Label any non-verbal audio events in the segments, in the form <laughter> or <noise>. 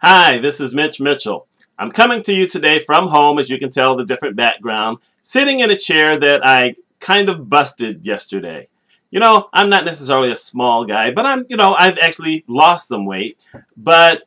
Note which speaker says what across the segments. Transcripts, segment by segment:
Speaker 1: Hi, this is Mitch Mitchell. I'm coming to you today from home, as you can tell the different background, sitting in a chair that I kind of busted yesterday. You know, I'm not necessarily a small guy, but I'm, you know, I've actually lost some weight. But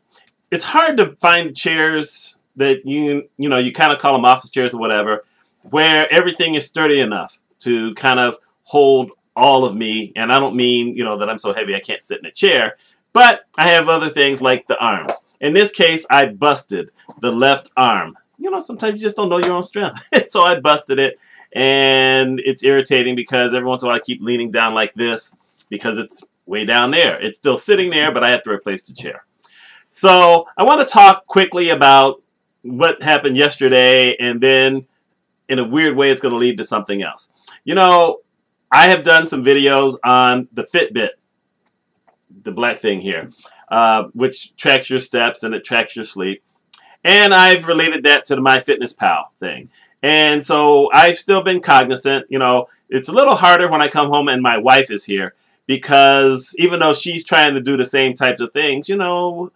Speaker 1: it's hard to find chairs that you, you know, you kind of call them office chairs or whatever, where everything is sturdy enough to kind of hold all of me. And I don't mean, you know, that I'm so heavy I can't sit in a chair, but I have other things like the arms. In this case, I busted the left arm. You know, sometimes you just don't know your own strength. <laughs> so I busted it, and it's irritating because every once in a while I keep leaning down like this because it's way down there. It's still sitting there, but I have to replace the chair. So I want to talk quickly about what happened yesterday, and then in a weird way, it's going to lead to something else. You know, I have done some videos on the Fitbit the black thing here, uh, which tracks your steps and it tracks your sleep. And I've related that to the MyFitnessPal thing. And so I've still been cognizant. You know, it's a little harder when I come home and my wife is here because even though she's trying to do the same types of things, you know,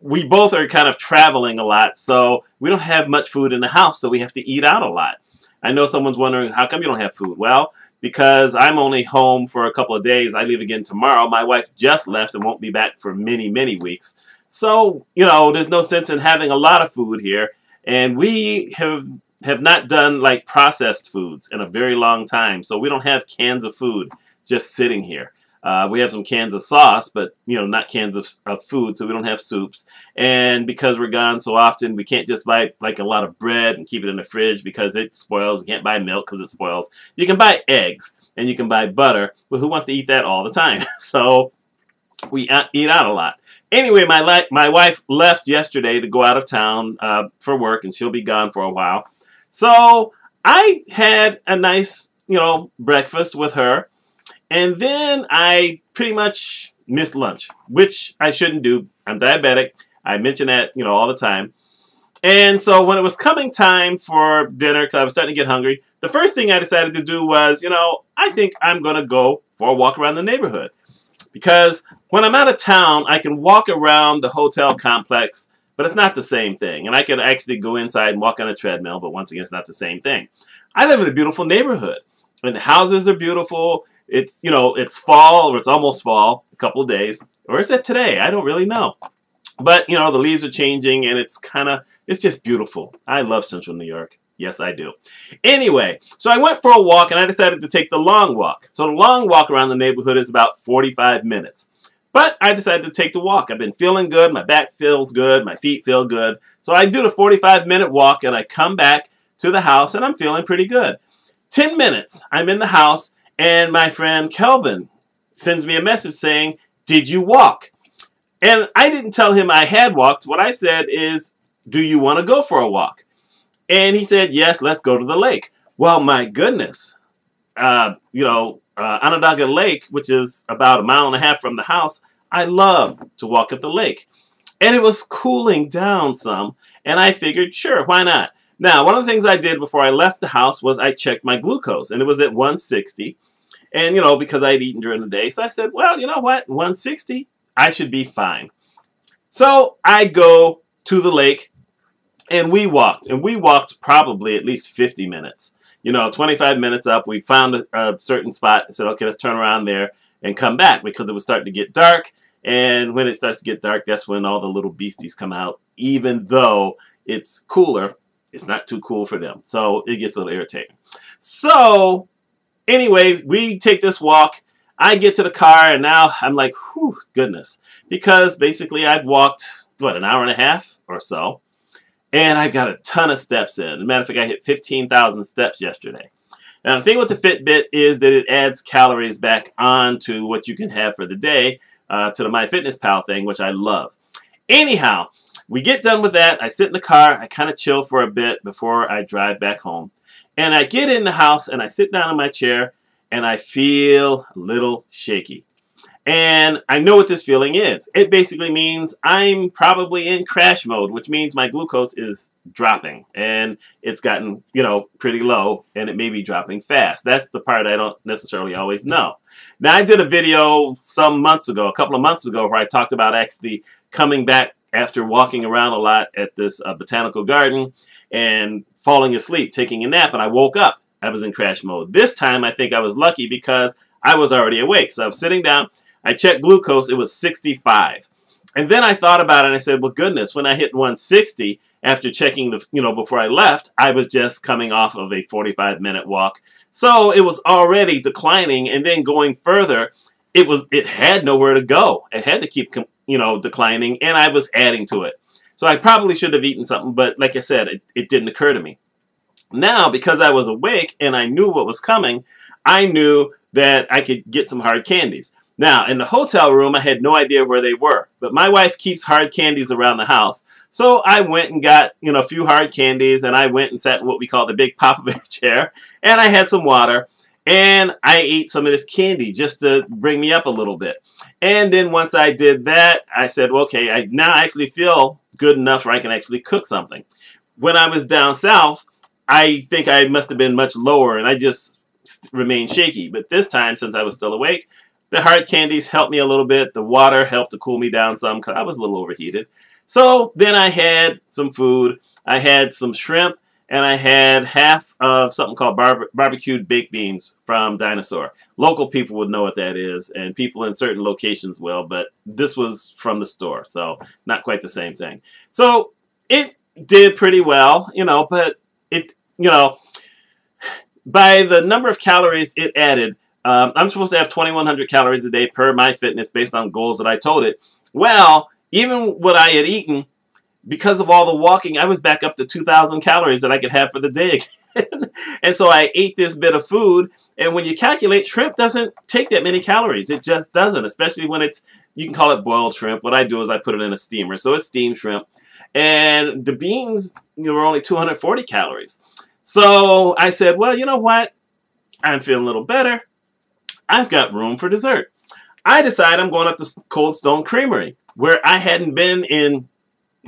Speaker 1: we both are kind of traveling a lot. So we don't have much food in the house, so we have to eat out a lot. I know someone's wondering, how come you don't have food? Well, because I'm only home for a couple of days. I leave again tomorrow. My wife just left and won't be back for many, many weeks. So, you know, there's no sense in having a lot of food here. And we have have not done like processed foods in a very long time. So we don't have cans of food just sitting here. Uh, we have some cans of sauce, but you know, not cans of, of food, so we don't have soups. And because we're gone so often, we can't just buy like a lot of bread and keep it in the fridge because it spoils. You can't buy milk because it spoils. You can buy eggs and you can buy butter, but who wants to eat that all the time? <laughs> so we eat out a lot. Anyway, my my wife left yesterday to go out of town uh, for work, and she'll be gone for a while. So I had a nice, you know, breakfast with her. And then I pretty much missed lunch, which I shouldn't do. I'm diabetic. I mention that, you know, all the time. And so when it was coming time for dinner, because I was starting to get hungry, the first thing I decided to do was, you know, I think I'm going to go for a walk around the neighborhood. Because when I'm out of town, I can walk around the hotel complex, but it's not the same thing. And I can actually go inside and walk on a treadmill, but once again, it's not the same thing. I live in a beautiful neighborhood and houses are beautiful. It's you know it's fall or it's almost fall, a couple of days, or is it today? I don't really know. But you know the leaves are changing and it's kind of it's just beautiful. I love Central New York. Yes, I do. Anyway, so I went for a walk and I decided to take the long walk. So the long walk around the neighborhood is about 45 minutes. But I decided to take the walk. I've been feeling good. My back feels good. My feet feel good. So I do the 45 minute walk and I come back to the house and I'm feeling pretty good. 10 minutes, I'm in the house, and my friend Kelvin sends me a message saying, Did you walk? And I didn't tell him I had walked. What I said is, Do you want to go for a walk? And he said, Yes, let's go to the lake. Well, my goodness. Uh, you know, uh, Onondaga Lake, which is about a mile and a half from the house, I love to walk at the lake. And it was cooling down some, and I figured, sure, why not? Now, one of the things I did before I left the house was I checked my glucose, and it was at 160. And, you know, because I had eaten during the day, so I said, well, you know what? 160, I should be fine. So I go to the lake, and we walked, and we walked probably at least 50 minutes. You know, 25 minutes up, we found a, a certain spot and said, okay, let's turn around there and come back because it was starting to get dark. And when it starts to get dark, that's when all the little beasties come out, even though it's cooler it's not too cool for them. So it gets a little irritating. So anyway, we take this walk. I get to the car and now I'm like, whew, goodness. Because basically I've walked, what, an hour and a half or so. And I've got a ton of steps in. Matter of fact, I hit 15,000 steps yesterday. Now, the thing with the Fitbit is that it adds calories back onto what you can have for the day uh, to the MyFitnessPal thing, which I love. Anyhow, we get done with that. I sit in the car. I kind of chill for a bit before I drive back home. And I get in the house and I sit down in my chair and I feel a little shaky. And I know what this feeling is. It basically means I'm probably in crash mode, which means my glucose is dropping and it's gotten, you know, pretty low and it may be dropping fast. That's the part I don't necessarily always know. Now, I did a video some months ago, a couple of months ago, where I talked about actually coming back after walking around a lot at this uh, botanical garden and falling asleep, taking a nap, and I woke up. I was in crash mode. This time, I think I was lucky because I was already awake. So I was sitting down. I checked glucose. It was 65. And then I thought about it and I said, well, goodness, when I hit 160, after checking the, you know, before I left, I was just coming off of a 45 minute walk. So it was already declining and then going further, it was, it had nowhere to go. It had to keep, you know, declining and I was adding to it. So I probably should have eaten something, but like I said, it, it didn't occur to me. Now, because I was awake and I knew what was coming, I knew that I could get some hard candies. Now, in the hotel room, I had no idea where they were, but my wife keeps hard candies around the house. So I went and got, you know, a few hard candies, and I went and sat in what we call the big <laughs> Bear chair, and I had some water, and I ate some of this candy just to bring me up a little bit. And then once I did that, I said, well, okay, I now I actually feel good enough where I can actually cook something. When I was down south, I think I must have been much lower, and I just remained shaky. But this time, since I was still awake, the hard candies helped me a little bit. The water helped to cool me down some because I was a little overheated. So then I had some food. I had some shrimp and I had half of something called bar barbecued baked beans from Dinosaur. Local people would know what that is, and people in certain locations will, but this was from the store, so not quite the same thing. So it did pretty well, you know, but it, you know, by the number of calories it added, um, I'm supposed to have 2,100 calories a day per my fitness based on goals that I told it. Well, even what I had eaten, because of all the walking, I was back up to 2,000 calories that I could have for the day again. <laughs> and so I ate this bit of food. And when you calculate, shrimp doesn't take that many calories. It just doesn't, especially when it's, you can call it boiled shrimp. What I do is I put it in a steamer. So it's steamed shrimp. And the beans you know, were only 240 calories. So I said, well, you know what? I'm feeling a little better. I've got room for dessert. I decide I'm going up to Cold Stone Creamery, where I hadn't been in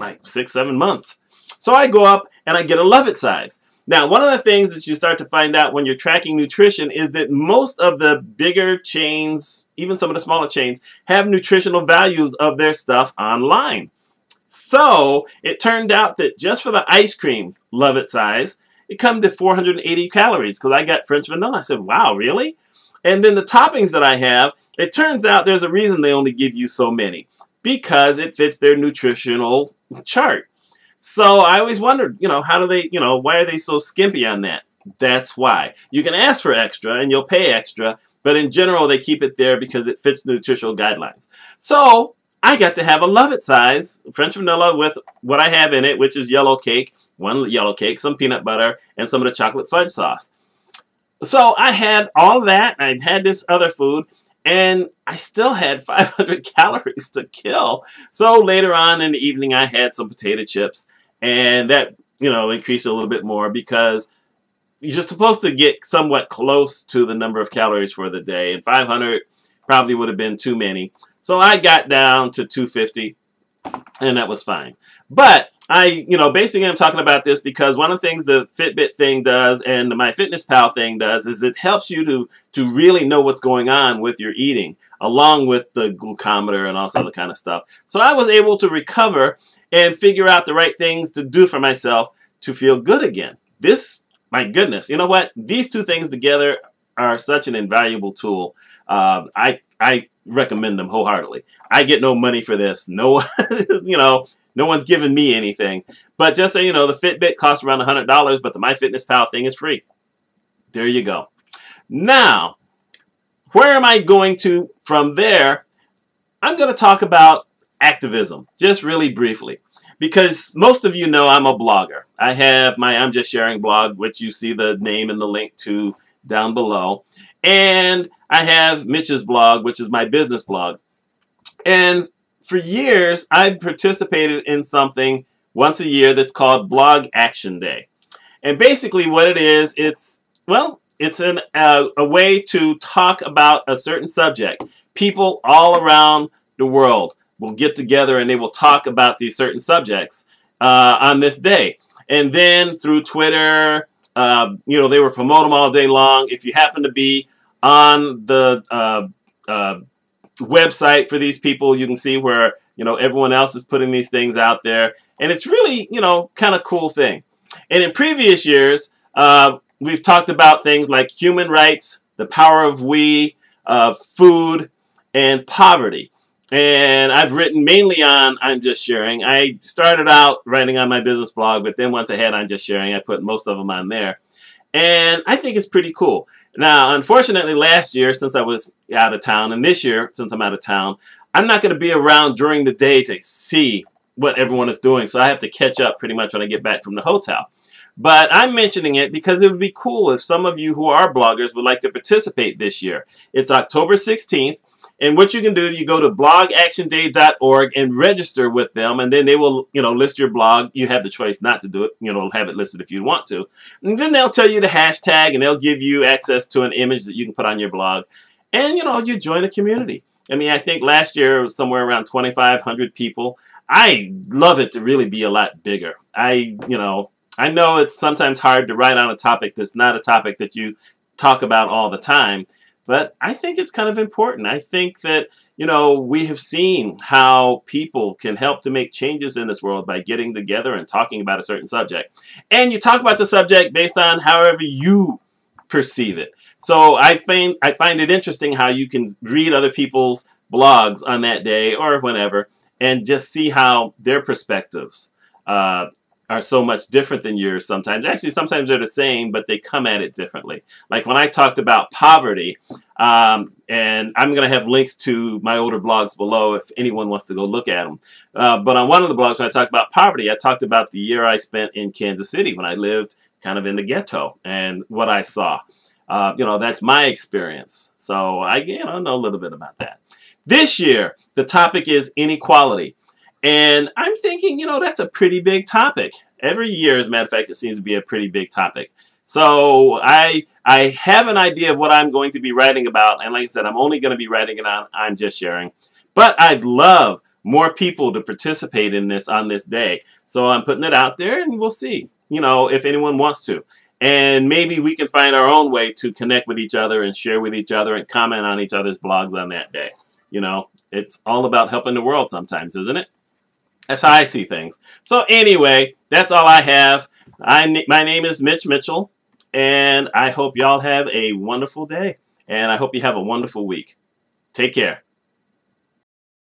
Speaker 1: like six, seven months. So I go up and I get a Love It size. Now, one of the things that you start to find out when you're tracking nutrition is that most of the bigger chains, even some of the smaller chains, have nutritional values of their stuff online. So it turned out that just for the ice cream Love It size, it comes to 480 calories because I got French vanilla. I said, wow, really? And then the toppings that I have, it turns out there's a reason they only give you so many. Because it fits their nutritional chart. So I always wondered, you know, how do they, you know, why are they so skimpy on that? That's why. You can ask for extra and you'll pay extra, but in general they keep it there because it fits nutritional guidelines. So I got to have a Love It size French vanilla with what I have in it, which is yellow cake, one yellow cake, some peanut butter, and some of the chocolate fudge sauce. So I had all that. I had this other food, and I still had <laughs> 500 calories to kill. So later on in the evening, I had some potato chips, and that you know increased a little bit more because you're just supposed to get somewhat close to the number of calories for the day, and 500 probably would have been too many. So I got down to 250, and that was fine. But I, you know, basically I'm talking about this because one of the things the Fitbit thing does and the MyFitnessPal thing does is it helps you to to really know what's going on with your eating, along with the glucometer and all other kind of stuff. So I was able to recover and figure out the right things to do for myself to feel good again. This, my goodness, you know what? These two things together are such an invaluable tool. Uh, I I recommend them wholeheartedly. I get no money for this. No, <laughs> you know, no one's giving me anything. But just so you know, the Fitbit costs around $100, but the MyFitnessPal thing is free. There you go. Now, where am I going to from there? I'm going to talk about activism, just really briefly. Because most of you know I'm a blogger. I have my I'm Just Sharing blog, which you see the name and the link to down below. And I have Mitch's blog, which is my business blog. And for years, I participated in something once a year that's called Blog Action Day. And basically what it is, it's, well, it's an, uh, a way to talk about a certain subject. People all around the world will get together and they will talk about these certain subjects uh, on this day. And then through Twitter, uh, you know, they will promote them all day long. If you happen to be on the uh, uh, website for these people, you can see where You know, everyone else is putting these things out there, and it's really, you know, kind of cool thing. And in previous years, uh, we've talked about things like human rights, the power of we, uh, food, and poverty. And I've written mainly on I'm Just Sharing. I started out writing on my business blog, but then once I had I'm Just Sharing, I put most of them on there. And I think it's pretty cool. Now, unfortunately, last year, since I was out of town, and this year, since I'm out of town, I'm not going to be around during the day to see what everyone is doing. So I have to catch up pretty much when I get back from the hotel. But I'm mentioning it because it would be cool if some of you who are bloggers would like to participate this year. It's October 16th. And what you can do, is you go to blogactionday.org and register with them, and then they will, you know, list your blog. You have the choice not to do it, you know, have it listed if you want to. And then they'll tell you the hashtag, and they'll give you access to an image that you can put on your blog. And, you know, you join a community. I mean, I think last year it was somewhere around 2,500 people. I love it to really be a lot bigger. I, you know, I know it's sometimes hard to write on a topic that's not a topic that you talk about all the time, but I think it's kind of important. I think that, you know, we have seen how people can help to make changes in this world by getting together and talking about a certain subject. And you talk about the subject based on however you perceive it. So I find I find it interesting how you can read other people's blogs on that day or whenever and just see how their perspectives uh, are so much different than yours sometimes. Actually, sometimes they're the same, but they come at it differently. Like when I talked about poverty, um, and I'm going to have links to my older blogs below if anyone wants to go look at them. Uh, but on one of the blogs, when I talked about poverty, I talked about the year I spent in Kansas City when I lived kind of in the ghetto and what I saw. Uh, you know, that's my experience. So I you know, know a little bit about that. This year, the topic is inequality. And I'm thinking, you know, that's a pretty big topic. Every year, as a matter of fact, it seems to be a pretty big topic. So I I have an idea of what I'm going to be writing about. And like I said, I'm only going to be writing it on I'm Just Sharing. But I'd love more people to participate in this on this day. So I'm putting it out there and we'll see, you know, if anyone wants to. And maybe we can find our own way to connect with each other and share with each other and comment on each other's blogs on that day. You know, it's all about helping the world sometimes, isn't it? That's how I see things. So anyway, that's all I have. I, my name is Mitch Mitchell, and I hope y'all have a wonderful day, and I hope you have a wonderful week. Take care.